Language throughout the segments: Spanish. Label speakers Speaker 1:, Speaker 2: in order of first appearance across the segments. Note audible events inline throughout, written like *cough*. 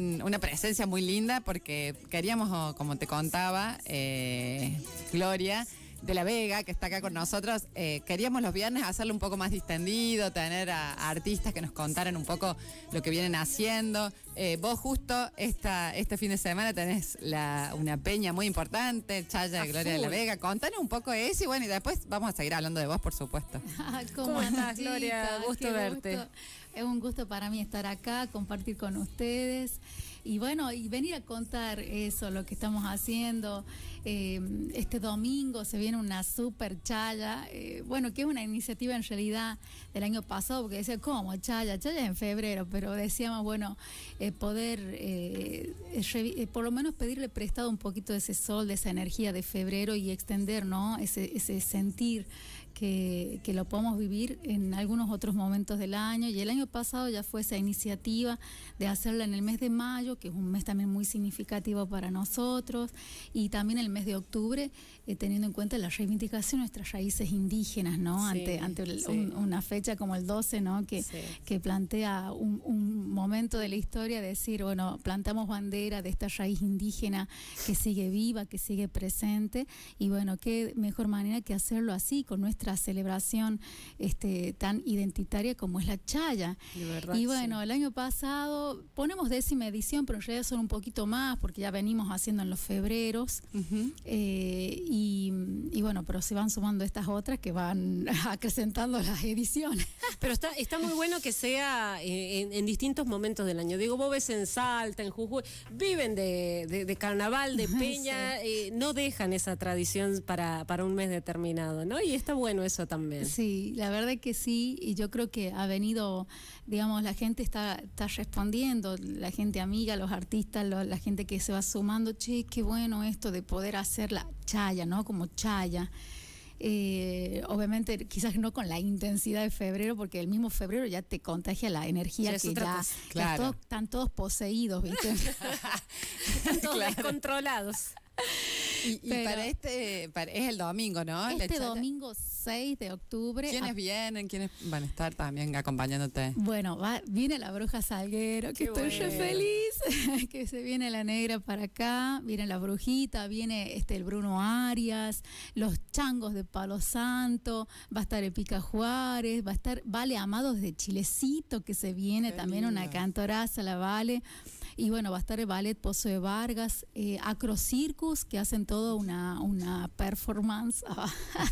Speaker 1: una presencia muy linda porque queríamos, como te contaba, eh, Gloria de la Vega, que está acá con nosotros, eh, queríamos los viernes hacerlo un poco más distendido, tener a, artistas que nos contaran un poco lo que vienen haciendo. Eh, vos justo esta, este fin de semana tenés una peña muy importante, Chaya de Gloria de la Vega. Contanos un poco eso y bueno, y después vamos a seguir hablando de vos, por supuesto. *laughs*
Speaker 2: ¿Cómo, estás, Gloria? Gusto verte. Es un gusto para mí estar acá, compartir con ustedes y bueno, y venir a contar eso, lo que estamos haciendo. Eh, este domingo se viene una super chaya, eh, bueno, que es una iniciativa en realidad del año pasado, porque decía, ¿cómo? Chaya, chaya en febrero, pero decíamos, bueno, eh, poder por lo menos pedirle prestado un poquito de ese sol, de esa energía de febrero y extender, ¿no? Ese, ese sentir que, que, lo podemos vivir en algunos otros momentos del año. Y el año pasado ya fue esa iniciativa de hacerla en el mes de mayo, que es un mes también muy significativo para nosotros, y también el mes de octubre, eh, teniendo en cuenta la reivindicación de nuestras raíces indígenas, ¿no? ante ante una fecha como el 12, ¿no? Que, que plantea un, un, momento de la historia, de decir, bueno, plantamos bandera de esta raíz indígena que sigue viva, que sigue presente, y bueno, qué mejor manera que hacerlo así, con nuestra celebración este, tan identitaria como es la Chaya. y bueno, el año pasado ponemos décima edición, pero en realidad son un poquito más porque ya venimos haciendo en los febreros. Eh, y, bueno, pero se van sumando estas otras que van *laughs* acrecentando las ediciones. *laughs*
Speaker 3: Pero está, está muy bueno que sea eh, en, distintos momentos del año. Digo, vos ves en Salta, en Jujuy, viven de, carnaval, de *laughs* peña, eh, no dejan esa tradición para, para un mes determinado, ¿no? Y está bueno eso también.
Speaker 2: Sí, la verdad que sí, y yo creo que ha venido, digamos, la gente está, está respondiendo, la gente amiga, los artistas, la gente que se va sumando, che, qué bueno esto de poder hacer la chaya, ¿no? Como chaya. Eh, obviamente quizás no con la intensidad de febrero, porque el mismo febrero ya te contagia la energía que ya, están todos poseídos, ¿viste? *laughs* *laughs*
Speaker 3: están todos descontrolados.
Speaker 1: Y, para este, es el domingo, ¿no?
Speaker 2: Este domingo 6 de octubre.
Speaker 1: ¿Quiénes vienen? ¿Quiénes van a estar también acompañándote?
Speaker 2: Bueno, va, viene la bruja Salguero, que estoy feliz, *laughs* que se viene la negra para acá, viene la brujita, viene este el Bruno Arias, los changos de Palo Santo, va a estar Epica Juárez, va a estar Vale Amados de Chilecito, que se viene también una cantoraza, la Vale. Y bueno, va a estar el ballet Pozo de Vargas, eh, Acro Circus, que hacen todo una, una performance. *laughs*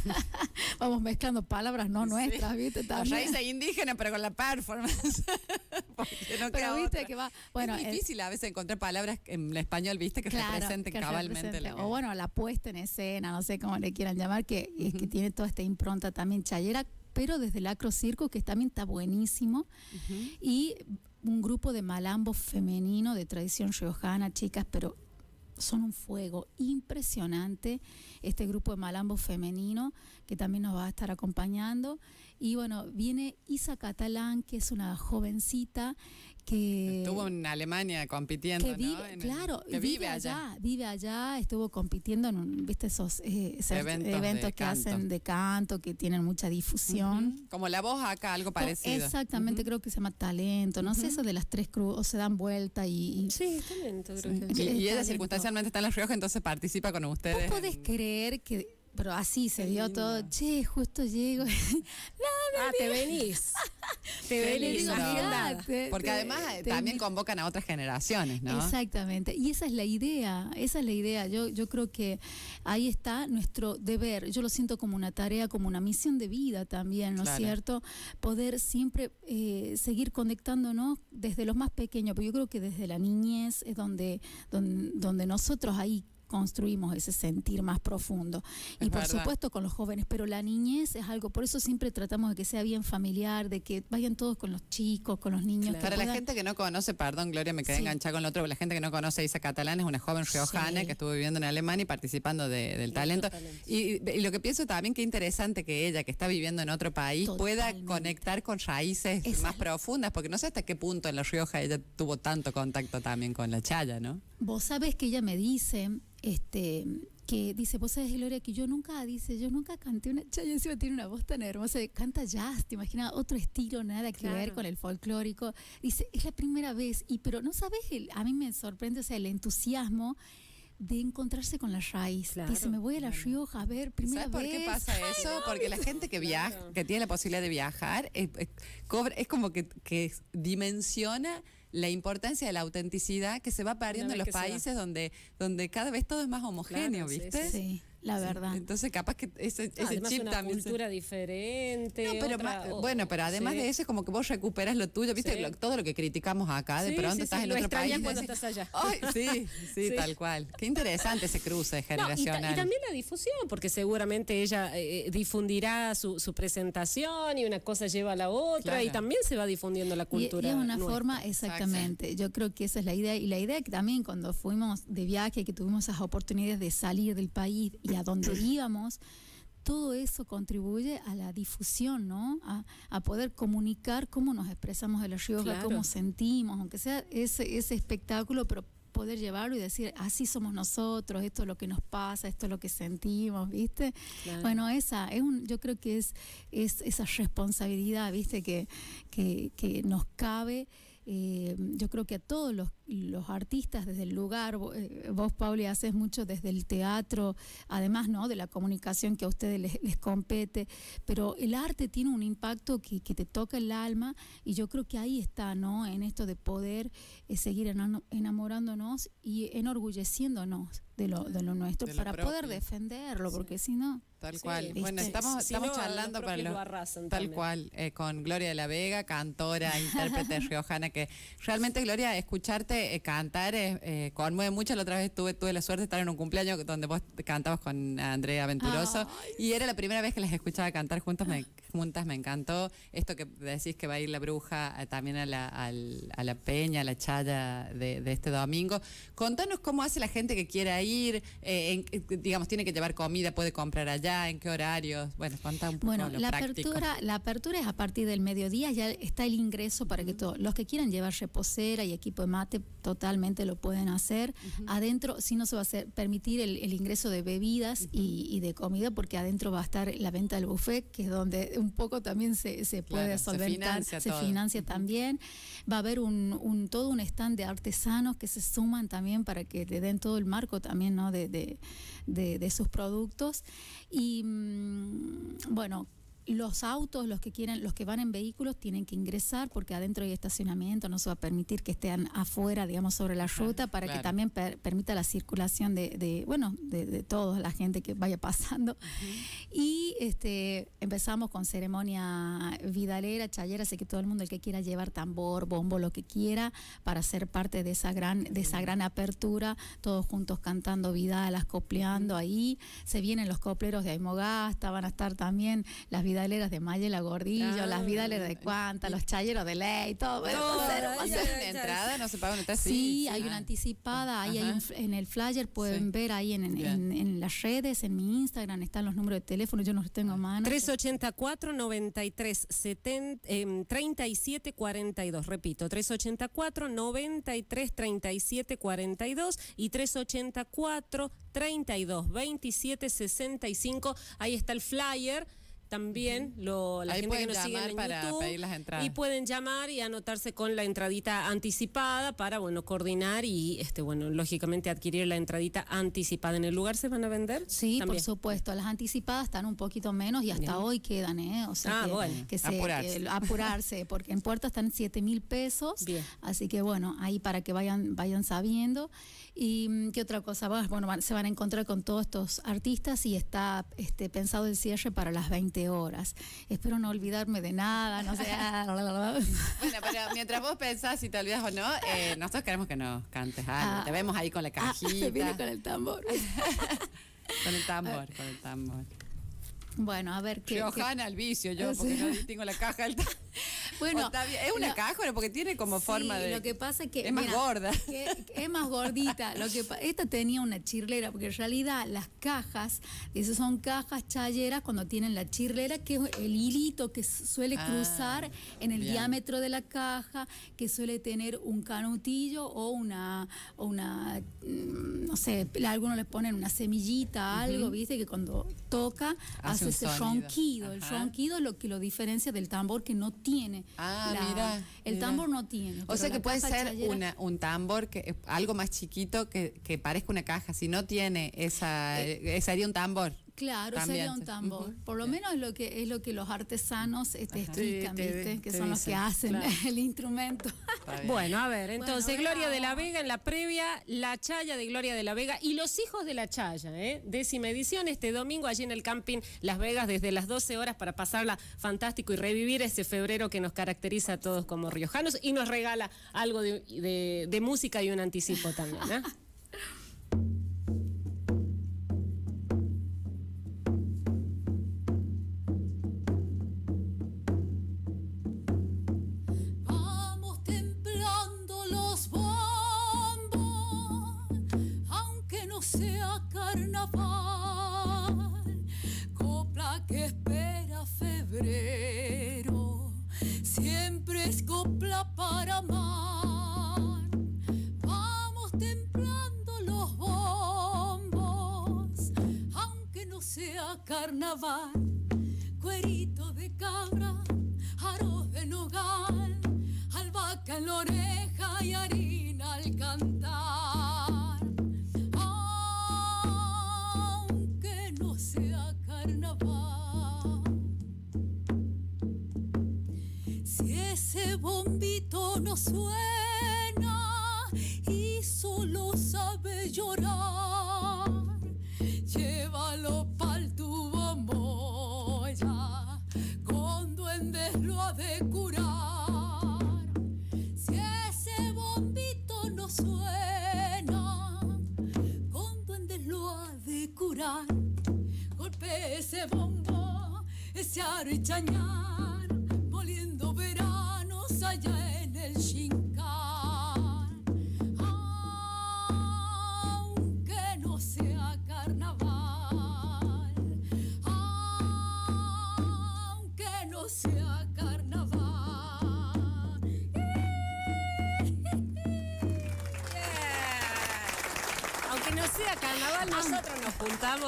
Speaker 2: *laughs* Vamos mezclando palabras no nuestras, ¿viste?
Speaker 1: También. Raíz indígena, pero con la performance. *laughs*
Speaker 2: no pero viste que va.
Speaker 1: Bueno, es difícil a veces encontrar palabras en español, viste, que representen cabalmente.
Speaker 2: O bueno, la puesta en escena, no sé cómo le quieran llamar, que, es que tiene toda esta impronta también chayera pero desde el Acro Circo, que también está buenísimo. Y un grupo de malambo femenino de tradición riojana, chicas, pero son un fuego impresionante. Este grupo de malambo femenino que también nos va a estar acompañando. Y bueno, viene Isa Catalán, que es una jovencita que
Speaker 1: estuvo en Alemania compitiendo,
Speaker 2: vive, claro, vive, allá, vive allá, estuvo compitiendo en viste esos, eh, eventos, que hacen de canto, que tienen mucha difusión.
Speaker 1: Como la voz acá, algo parecido.
Speaker 2: Exactamente, creo que se llama talento, no sé, eso de las tres cruz, o se dan vuelta y...
Speaker 3: sí, talento, creo
Speaker 1: que Y, ella circunstancialmente está en La Rioja, entonces participa con ustedes.
Speaker 2: ¿Vos podés creer que pero así se dio todo. Che, justo llego. *laughs*
Speaker 3: ah, te venís. *laughs*
Speaker 1: te venís. Porque además también convocan a otras generaciones, ¿no?
Speaker 2: Exactamente. Y esa es la idea. Esa es la idea. Yo, yo creo que ahí está nuestro deber. Yo lo siento como una tarea, como una misión de vida también, ¿no es cierto? Poder siempre eh, seguir conectándonos desde los más pequeños. Pero yo creo que desde la niñez es donde, donde, donde nosotros ahí construimos ese sentir más profundo. y por supuesto con los jóvenes, pero la niñez es algo, por eso siempre tratamos de que sea bien familiar, de que vayan todos con los chicos, con los niños.
Speaker 1: Para la gente que no conoce, perdón Gloria, me quedé enganchada con lo otro, la gente que no conoce Isa Catalán es una joven riojana que estuvo viviendo en Alemania y participando del talento. Y, lo que pienso también que interesante que ella, que está viviendo en otro país, pueda conectar con raíces más profundas, porque no sé hasta qué punto en La Rioja ella tuvo tanto contacto también con la Chaya, ¿no?
Speaker 2: Vos sabés que ella me dice este, que dice, vos sabés, Gloria, que yo nunca, dice, yo nunca canté una chaya, encima tiene una voz tan hermosa, canta jazz, te imaginas, otro estilo, nada que ver con el folclórico. Dice, es la primera vez, y pero no sabes, a mí me sorprende, o sea, el entusiasmo de encontrarse con la raíz. Dice, me voy a La Rioja a ver primera
Speaker 1: ¿Sabes por qué pasa eso? Porque la gente que viaja, que tiene la posibilidad de viajar, es, es como que, que dimensiona la importancia de la autenticidad que se va perdiendo en los países donde, donde cada vez todo es más homogéneo, ¿viste?
Speaker 2: sí la verdad.
Speaker 1: Entonces, capaz que ese, ese
Speaker 3: además
Speaker 1: chip
Speaker 3: una
Speaker 1: también.
Speaker 3: cultura diferente.
Speaker 1: pero bueno, pero además de eso es como que vos recuperas lo tuyo, ¿viste? todo lo que criticamos acá, de pronto estás en otro país.
Speaker 3: cuando estás allá.
Speaker 1: Ay, sí, sí, tal cual. Qué interesante ese cruce generacional.
Speaker 3: y, también la difusión, porque seguramente ella eh, difundirá su, su, presentación y una cosa lleva a la otra y también se va difundiendo la cultura.
Speaker 2: Y, es una forma, exactamente. Yo creo que esa es la idea. Y la idea que también cuando fuimos de viaje, que tuvimos esas oportunidades de salir del país y a donde íbamos, todo eso contribuye a la difusión, ¿no? A, poder comunicar cómo nos expresamos de la Rioja, cómo sentimos, aunque sea ese, ese espectáculo, pero poder llevarlo y decir, así somos nosotros, esto es lo que nos pasa, esto es lo que sentimos, ¿viste? Bueno, esa es un, yo creo que es, es esa responsabilidad, ¿viste? Que, que, que nos cabe eh, yo creo que a todos los, artistas desde el lugar, eh, vos, Pauli, haces mucho desde el teatro, además ¿no? de la comunicación que a ustedes les, compete, pero el arte tiene un impacto que, te toca el alma y yo creo que ahí está, ¿no? En esto de poder eh, seguir enamorándonos y enorgulleciéndonos de lo, de lo nuestro para poder defenderlo, porque si no...
Speaker 1: Tal cual. Bueno, estamos, estamos charlando para lo, tal cual eh, con Gloria de la Vega, cantora, intérprete *laughs* riojana, que realmente Gloria, escucharte eh, cantar eh, conmueve mucho. La otra vez tuve, tuve la suerte de estar en un cumpleaños donde vos cantabas con Andrea Venturoso y era la primera vez que las escuchaba cantar juntos. Me, juntas, me encantó. Esto que decís que va a ir la bruja también a la, a la peña, a la chaya de, este domingo. Contanos cómo hace la gente que quiera ir, digamos, tiene que llevar comida, puede comprar allá en qué horarios. Bueno, cuenta un poco
Speaker 2: Bueno, la apertura, la apertura es a partir del mediodía, ya está el ingreso para que todos los que quieran llevar reposera y equipo de mate totalmente lo pueden hacer. Adentro si no se va a hacer, permitir el, ingreso de bebidas y, de comida porque adentro va a estar la venta del buffet, que es donde un poco también se, se puede solventar, se financia, también. Va a haber un, un, todo un stand de artesanos que se suman también para que le den todo el marco también ¿no? de, de, de sus productos. Y mm, bueno, los autos, los que quieren, los que van en vehículos tienen que ingresar porque adentro hay estacionamiento, no se va a permitir que estén afuera, digamos, sobre la ruta para que también permita la circulación de, bueno, de, toda la gente que vaya pasando. Y este empezamos con ceremonia vidalera, chayera, así que todo el mundo el que quiera llevar tambor, bombo, lo que quiera, para ser parte de esa gran, de esa gran apertura, todos juntos cantando vidalas, copleando ahí. Se vienen los copleros de Aymogasta, van a estar también las vidaleras de Mayela Gordillo, las vidaleras de Cuanta, los chayeros de ley, todo.
Speaker 1: entrada? ¿No se paga una entrada?
Speaker 2: Sí, hay una anticipada, ahí hay en el flyer, pueden ver ahí en, en, las redes, en mi Instagram están los números de teléfono, yo no los tengo a mano.
Speaker 3: 384 93 70, 37 42, repito, 384 93 37 42 y 384 32 27 65, ahí está el flyer también lo, la gente que nos sigue en
Speaker 1: para
Speaker 3: YouTube,
Speaker 1: pedir las entradas.
Speaker 3: y pueden llamar y anotarse con la entradita anticipada para bueno coordinar y este bueno lógicamente adquirir la entradita anticipada en el lugar. Se van a vender
Speaker 2: sí por supuesto. Las anticipadas están un poquito menos y hasta hoy quedan eh o sea ah, que, se, apurarse. apurarse *laughs* porque en puerta están 7 mil pesos. Bien. así que bueno ahí para que vayan vayan sabiendo. Y mm, qué otra cosa bueno se van a encontrar con todos estos artistas y está este pensado el cierre para las 20 horas. Espero no olvidarme de nada, no sé.
Speaker 1: bueno, pero mientras vos pensás si te olvidas o no, eh, nosotros queremos que nos cantes algo. Ah. te vemos ahí con la ah, cajita. *laughs*
Speaker 2: viene con el tambor. *laughs*
Speaker 1: con el tambor, con el tambor.
Speaker 2: Bueno, a ver qué.
Speaker 1: Johanna al vicio, yo, porque no tengo la caja del tambor. Bueno, es una caja, porque tiene como forma de.
Speaker 2: Lo que pasa es que.
Speaker 1: Es más gorda. *laughs*
Speaker 2: es más gordita. Lo que, esta tenía una chirlera, porque en realidad las cajas, esas son cajas chayeras cuando tienen la chirlera, que es el hilito que suele ah, cruzar en el diámetro de la caja, que suele tener un canutillo o una, o una mm, no sé, algunos le ponen una semillita, algo, ¿viste? Que cuando toca hace, ese ronquido. El ronquido es lo que lo diferencia del tambor que no tiene.
Speaker 1: Ah, mira.
Speaker 2: El tambor no tiene.
Speaker 1: O sea que puede ser una, un tambor, que algo más chiquito que, que parezca una caja. Si no tiene esa, eh, sería un tambor.
Speaker 2: Claro, sería un tambor. Por lo menos es lo que es lo que los artesanos este, explican, ¿viste? que son los que hacen *laughs* el instrumento.
Speaker 3: Bueno, a ver, entonces Gloria de la Vega en la previa, La Chaya de Gloria de la Vega y Los Hijos de la Chaya, ¿eh? décima edición este domingo allí en el camping Las Vegas desde las 12 horas para pasarla fantástico y revivir ese febrero que nos caracteriza a todos como riojanos y nos regala algo de, de música y un anticipo también. ¿eh? *laughs*
Speaker 4: no sea carnaval. Cuerito de cabra, arroz de nogal, albahaca en la oreja y harina al cantar. ese bombito no suena y solo sabe llorar. Llévalo pa'l tu bomboya, con duendes lo ha de curar. Si ese bombito no suena, con duendes lo ha de curar. Golpe ese bombo, ese aro y chañar,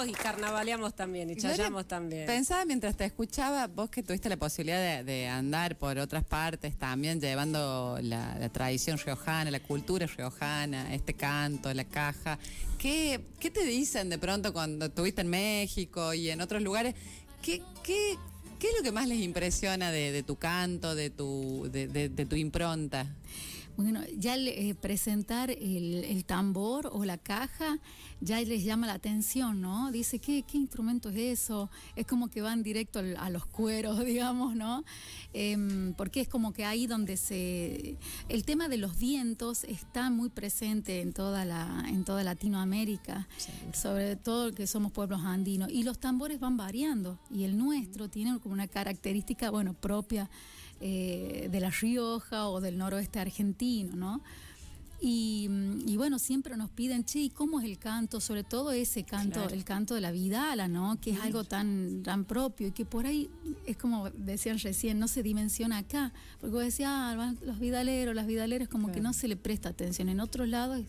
Speaker 3: y carnavaleamos también y chayamos también.
Speaker 1: Pensaba mientras te escuchaba, vos que tuviste la posibilidad de, andar por otras partes también, llevando la, tradición riojana, la cultura riojana, este canto, la caja. ¿Qué, ¿Qué te dicen de pronto cuando estuviste en México y en otros lugares? ¿Qué, qué, qué es lo que más les impresiona de, tu canto, de tu, de tu impronta?
Speaker 2: Bueno, ya eh, presentar el, tambor o la caja ya les llama la atención, ¿no? Dice, ¿qué, qué instrumento es eso? Es como que van directo a los cueros, *laughs* digamos, ¿no? Em, porque es como que ahí donde se... El tema de los vientos está muy presente en toda, la, en toda Latinoamérica, sobre todo que somos pueblos andinos. Y los tambores van variando y el nuestro tiene como una característica, bueno, propia eh, de La Rioja o del noroeste argentino, ¿no? Y, bueno, siempre nos piden, che, ¿y cómo es el canto? Sobre todo ese canto, el canto de la vidala, ¿no? Que es algo tan, tan propio y que por ahí es como decían recién, no se dimensiona acá. Porque vos decías, ah, los vidaleros, las vidaleras, como que no se le presta atención. En otros lados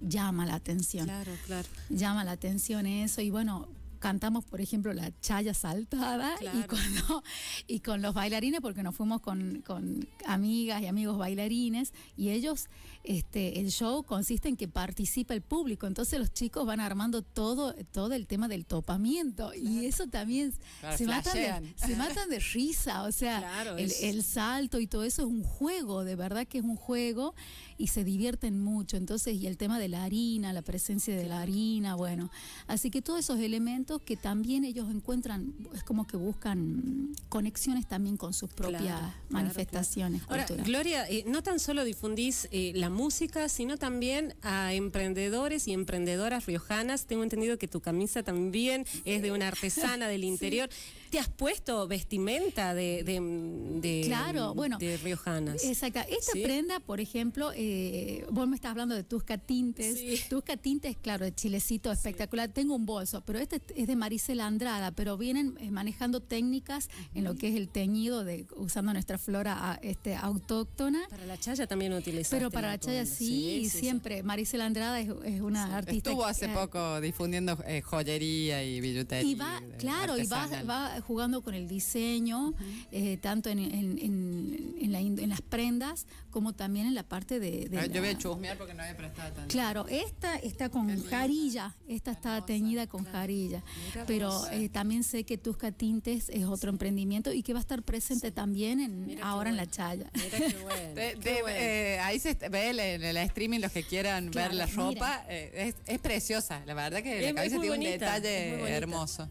Speaker 2: llama la atención.
Speaker 3: Claro, claro.
Speaker 2: Llama la atención eso. Y bueno, cantamos, por ejemplo, la chaya saltada y, cuando, *laughs* y con los bailarines, porque nos fuimos con, con, amigas y amigos bailarines, y ellos, este, el show consiste en que participa el público, entonces los chicos van armando todo, todo el tema del topamiento, y eso también se, matan de, se matan de risa, o sea, el, el salto y todo eso es un juego, de verdad que es un juego, y se divierten mucho, entonces, y el tema de la harina, la presencia de la harina, bueno, así que todos esos elementos que también ellos encuentran, es como que buscan conexiones también con sus propias manifestaciones.
Speaker 3: Ahora, Gloria, eh, no tan solo difundís eh, la música, sino también a emprendedores y emprendedoras riojanas. Tengo entendido que tu camisa también es de una artesana del interior. Te has puesto vestimenta de, de,
Speaker 2: claro, bueno,
Speaker 3: de riojanas.
Speaker 2: Exacto. Esta prenda, por ejemplo, eh, vos me estás hablando de tus catintes. Sí. Tus catintes, claro, de chilecito espectacular. Tengo un bolso, pero este es de Maricela Andrada, pero vienen eh, manejando técnicas en lo que es el teñido de usando nuestra flora este, autóctona.
Speaker 3: Para la chaya también utiliza.
Speaker 2: Pero para la chaya sí, siempre. Maricela Andrada es, una artista.
Speaker 1: Estuvo hace poco difundiendo eh, joyería y billutería.
Speaker 2: Y va, claro, y va, va jugando con el diseño, eh, tanto en, en, las prendas como también en la parte de...
Speaker 1: Ah, yo voy a chusmear porque no había prestado tanto.
Speaker 2: Claro, esta está con jarilla, esta está teñida con jarilla, pero eh, también sé que Tusca Tintes es otro emprendimiento y que va a estar presente también en, ahora en la Chaya. Mira qué *laughs*
Speaker 1: bueno. Eh, ahí se ve en el streaming los que quieran ver la ropa, es, es, preciosa, la verdad que la cabeza tiene un detalle hermoso.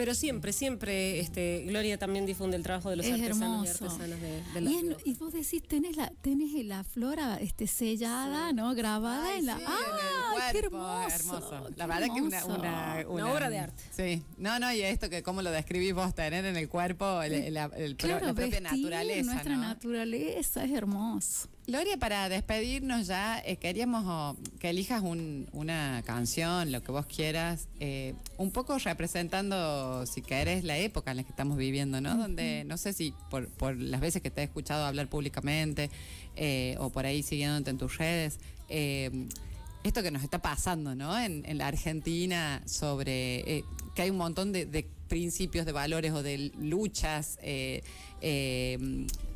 Speaker 3: Pero siempre, siempre, este, Gloria también difunde el trabajo de los artesanos y artesanas de, la
Speaker 2: y, y, vos decís, tenés la, tenés la flora este, sellada, ¿no? Grabada en la. ¡Ah! qué hermoso!
Speaker 1: La verdad que una, una,
Speaker 3: una, obra de arte.
Speaker 1: Sí. No, no, y esto que cómo lo describís vos, tener en el cuerpo el, el, el,
Speaker 2: claro,
Speaker 1: la propia naturaleza.
Speaker 2: Nuestra naturaleza es hermoso.
Speaker 1: Gloria, para despedirnos ya, eh, queríamos oh, que elijas una canción, lo que vos quieras, eh, un poco representando, si querés, la época en la que estamos viviendo, ¿no? Donde, no sé si por, las veces que te he escuchado hablar públicamente eh, o por ahí siguiéndote en tus redes, esto que nos está pasando, ¿no? En, la Argentina sobre que hay un montón de, de, principios, de valores o de luchas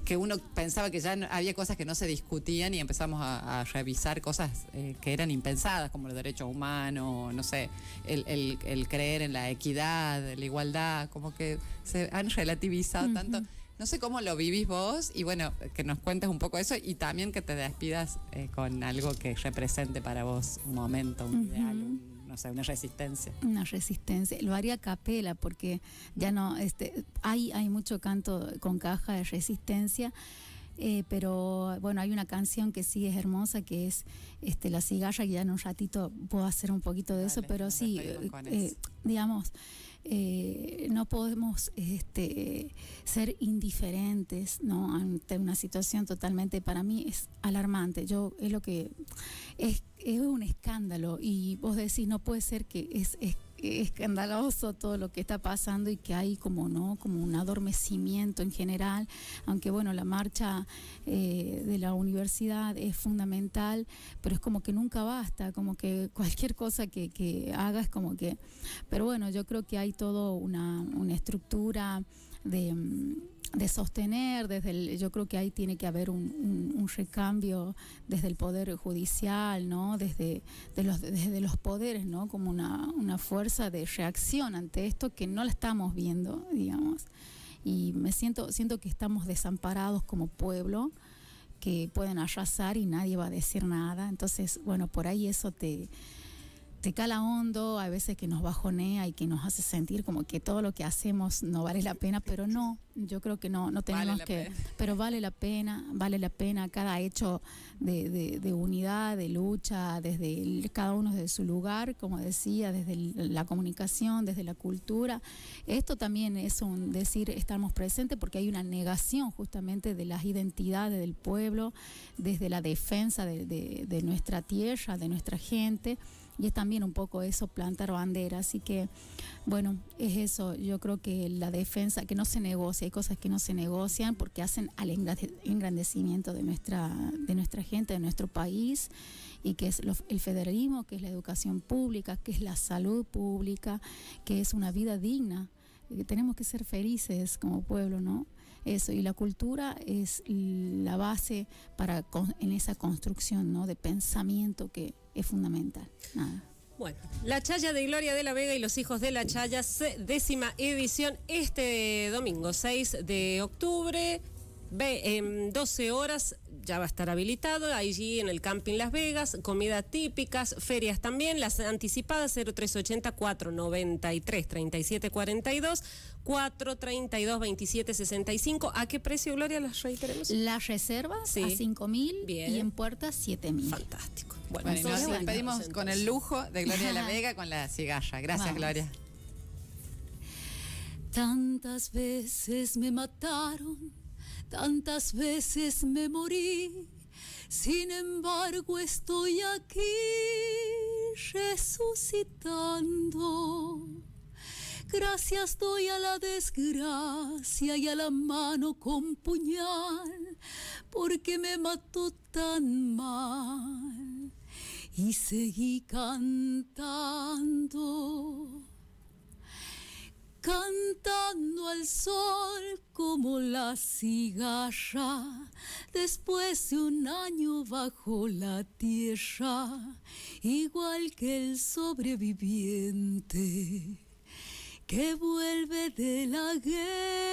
Speaker 1: que uno pensaba que ya había cosas que no se discutían y empezamos a, revisar cosas eh, que eran impensadas, como los derechos humanos, no sé, el, creer en la equidad, la igualdad, como que se han relativizado tanto. No sé cómo lo vivís vos y bueno, que nos cuentes un poco eso y también que te despidas eh, con algo que represente para vos un momento, un ideal, sé, una resistencia.
Speaker 2: Una resistencia. Lo haría capela porque ya no, este, hay, hay mucho canto con caja de resistencia. Eh, pero bueno, hay una canción que sí es hermosa, que es este La cigarra, y ya en un ratito puedo hacer un poquito de eso, pero sí, eh, digamos, eh, no podemos este, ser indiferentes ¿no? ante una situación totalmente, para mí es alarmante. Yo es lo que es es un escándalo y vos decís, no puede ser que es, escandaloso todo lo que está pasando y que hay como no como un adormecimiento en general aunque bueno la marcha eh, de la universidad es fundamental pero es como que nunca basta como que cualquier cosa que, que haga como que pero bueno yo creo que hay todo una, una estructura de de sostener, desde el, yo creo que ahí tiene que haber un, un, recambio desde el poder judicial, ¿no? Desde, de los, desde los poderes, ¿no? Como una, una fuerza de reacción ante esto que no la estamos viendo, digamos. Y me siento, siento que estamos desamparados como pueblo, que pueden arrasar y nadie va a decir nada. Entonces, bueno, por ahí eso te, te cala hondo, a veces que nos bajonea y que nos hace sentir como que todo lo que hacemos no vale la pena, pero no, yo creo que no, no tenemos que, *laughs* pero vale la pena, vale la pena cada hecho de, de, unidad, de lucha, desde cada uno desde su lugar, como decía, desde la comunicación, desde la cultura. Esto también es un decir, estamos presentes porque hay una negación justamente de las identidades del pueblo, desde la defensa de, de nuestra tierra, de nuestra gente y es también un poco eso, plantar bandera. Así que, bueno, es eso. Yo creo que la defensa, que no se negocia, hay cosas que no se negocian porque hacen al engrandecimiento de nuestra, de nuestra gente, de nuestro país y que es el federalismo, que es la educación pública, que es la salud pública, que es una vida digna. Que tenemos que ser felices como pueblo, ¿no? Eso, y la cultura es la base para en esa construcción ¿no? de pensamiento que es fundamental.
Speaker 3: Bueno, La Chaya de Gloria de la Vega y los hijos de la Chaya, décima edición este domingo 6 de octubre, en 12 horas ya va a estar habilitado allí en el Camping Las Vegas, comidas típicas, ferias también, las anticipadas 0380 493 3742 432 2765. ¿A qué precio, Gloria, las reiteremos?
Speaker 2: Las reservas a 5 mil y en puertas 7 mil.
Speaker 3: Fantástico.
Speaker 1: Bueno, nos despedimos con el lujo de Gloria de la *laughs* Vega con la cigarra. Gracias, Gloria.
Speaker 2: Tantas veces me mataron, tantas veces me morí, sin embargo estoy aquí resucitando. Gracias doy a la desgracia y a la mano con puñal, porque me mató tan mal. Y seguí cantando cantando al sol como la cigarra, después de un año bajo la tierra, igual que el sobreviviente que vuelve de la guerra.